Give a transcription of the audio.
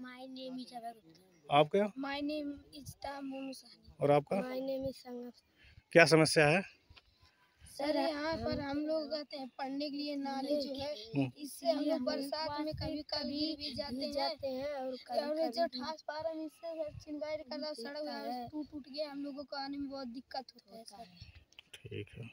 My name is Avarut. आपका my name is Tamunu Sahni. और आपका? My name is Sangaf. क्या समस्या है? सर यहाँ पर हम लोग आते हैं पढ़ने के लिए नाले जो है हम्म। इससे हम लोग बरसात में कभी कभी भी जाते हैं। जाते हैं और कभी जो ठास पारा में इससे चिंगारी कर सड़क टूट टूट गया हम लोगों को आने में बहुत दिक्कत होता है सर। ठीक है।